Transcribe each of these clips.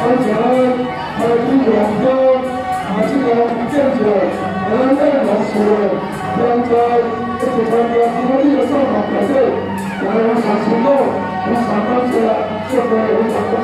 而且还有两个啊，这个建筑，呃，内容是现在这次参加今天的上场表现，我们想行动，我们想当起来，是否有想当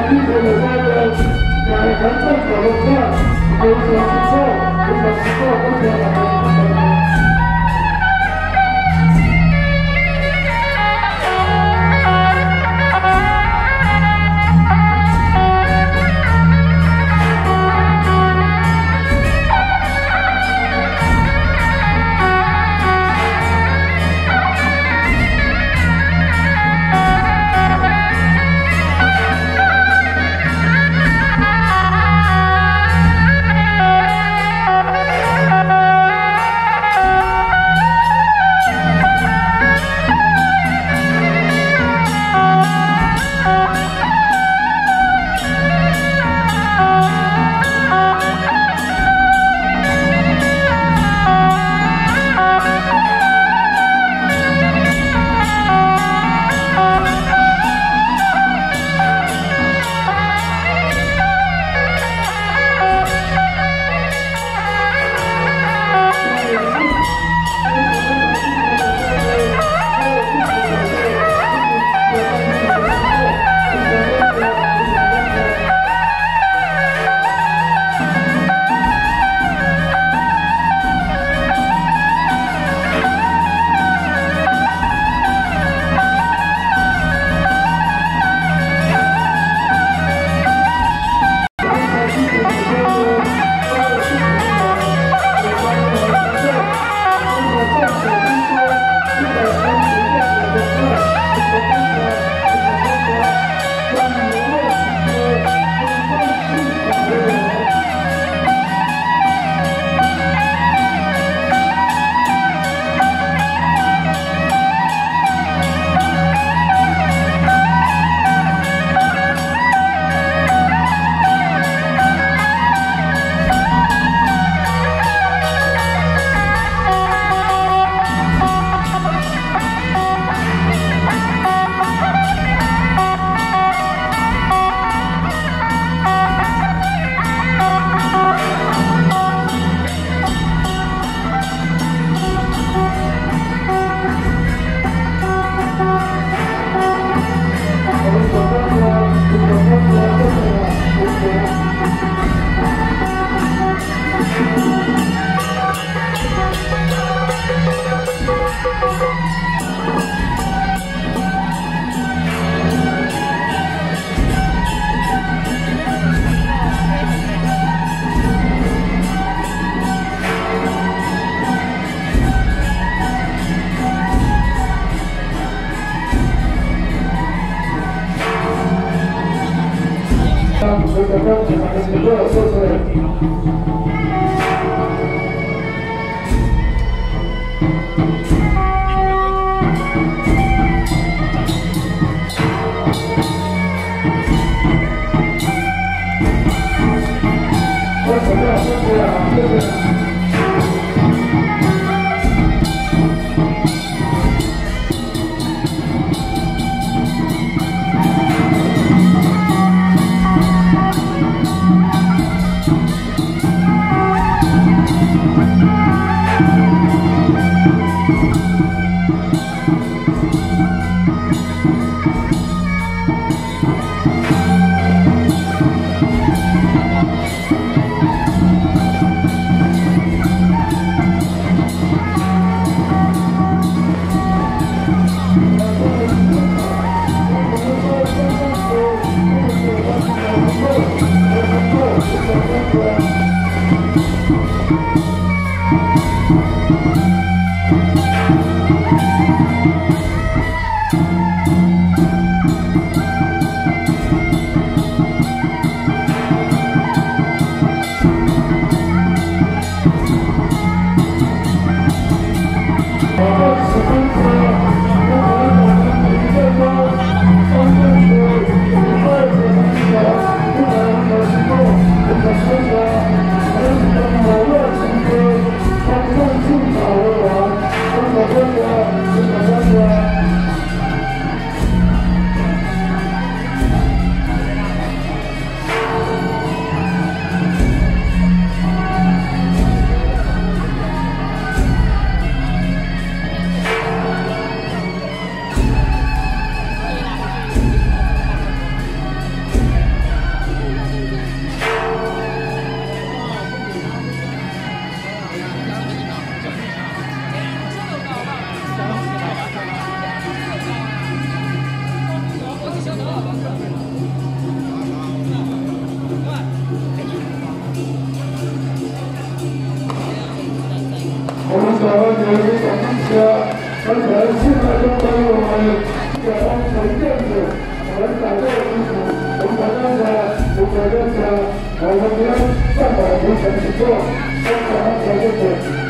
Thank you. Thank you. 来，我们要上台，我们要上台，我们要上台，我，